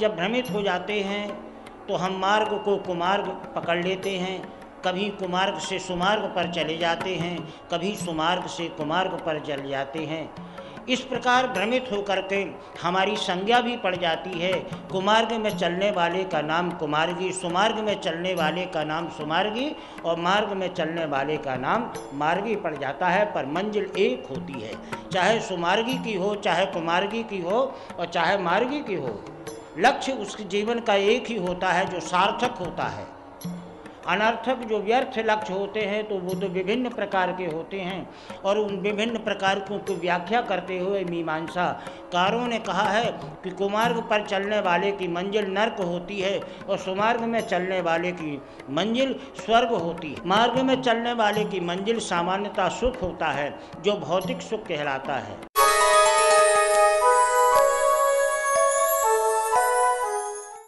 जब भ्रमित हो जाते हैं तो हम मार्ग को कुमार्ग पकड़ लेते हैं। कभी कुमार्ग से सुमार्ग पर चले जाते हैं, कभी सुमार्ग से कुमार्ग पर चले जाते हैं। इस प्रकार भ्रमित होकर के हमारी संज्ञा भी पड़ जाती है। कुमार्ग में चलने वाले का नाम कुमार्गी, सुमार्ग में चलने वाले का नाम सुमार्गी और मार्ग में चलने वाले का नाम मार्गी पड़ जाता है, पर मंजिल एक होती है। चाहे सुमार्गी की हो, चाहे कुमार्गी की हो और चाहे मार्गी की हो। लक्ष्य उसके जीवन का एक ही होता है, जो सार्थक होता है। अनर्थक जो व्यर्थ लक्ष्य होते हैं तो वो तो विभिन्न प्रकार के होते हैं, और उन विभिन्न प्रकार को व्याख्या करते हुए मीमांसा। कारों ने कहा है कि कुमार्ग पर चलने वाले की मंजिल नर्क होती है, और सुमार्ग में चलने वाले की मंजिल स्वर्ग होती है। मार्ग में चलने वाले की मंजिल सामान्यता सुख होता है, जो भौतिक सुख कहलाता है।